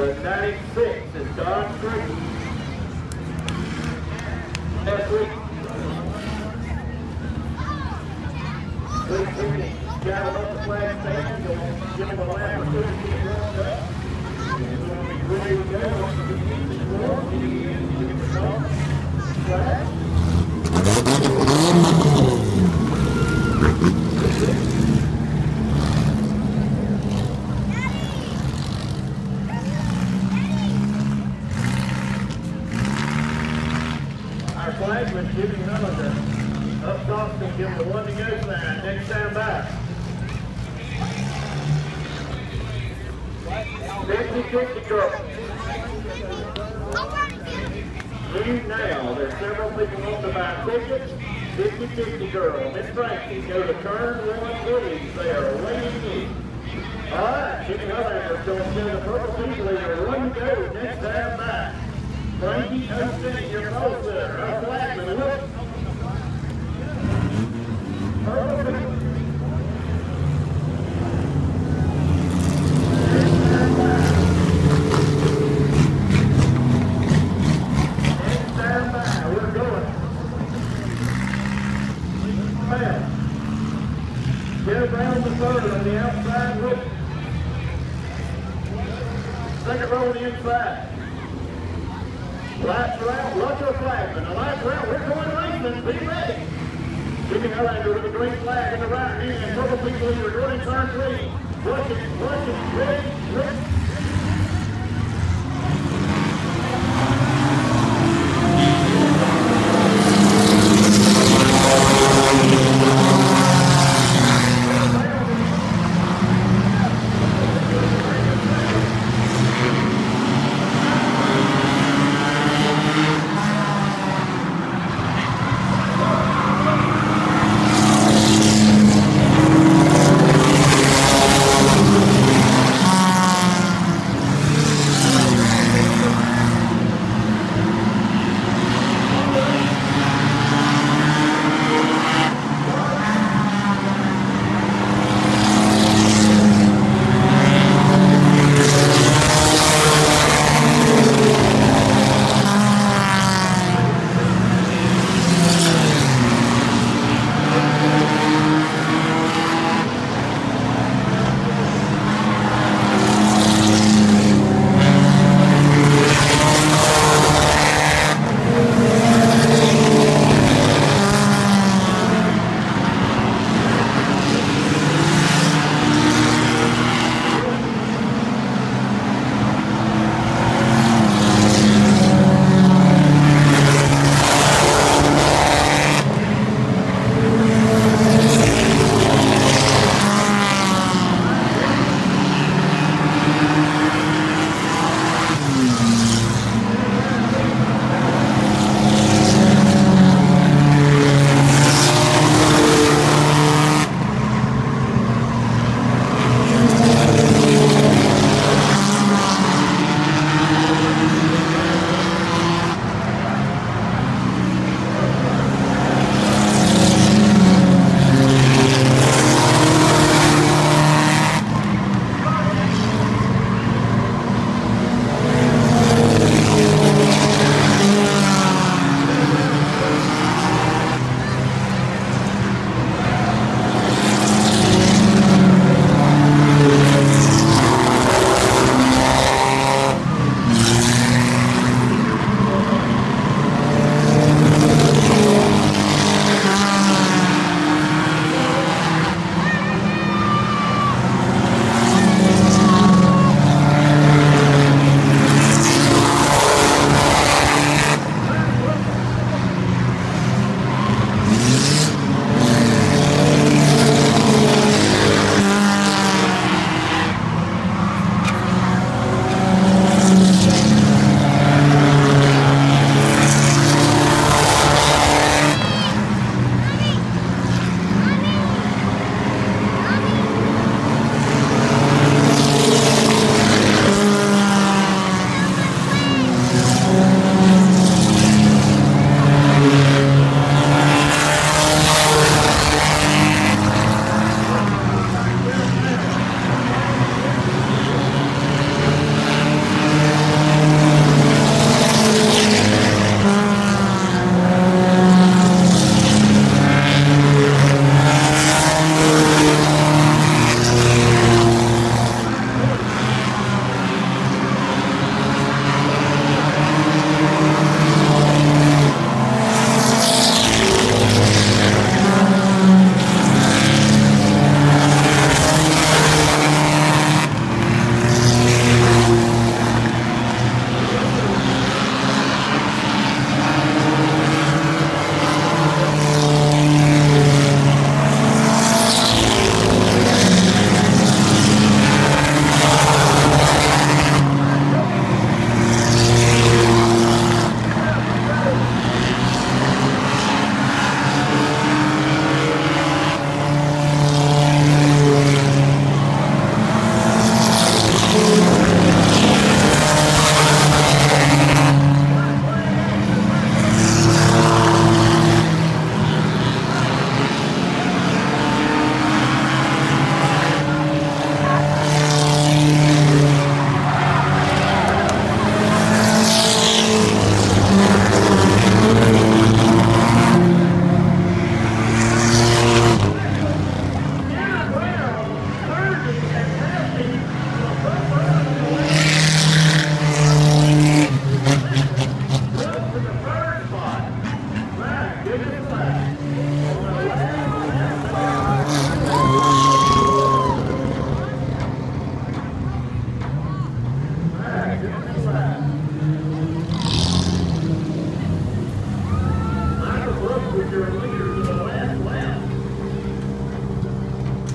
The 96 is Don Green. Last week. Up the flag stand. Give them a lap or two. Ready to go. Once can give the one to go sign. Next time back. Fifty fifty girl. Leave now. There's several people want to buy tickets. Fifty fifty girl. Miss Frankie, go to turn one Willie's there, waiting you. All right, Jimmy Miller, going to the purple people leader. One go. Next time back. Frankie Hudson, your poster, our flagman, look. Purple people. Stand by, we're going. Well, get around the third on the outside, look. Second row on the inside. Out, watch your flagman. The are out, we're going racing, be ready. Jimmy Highlander with the green flag in the right hand, purple people leader, running turn three. It, ready, ready.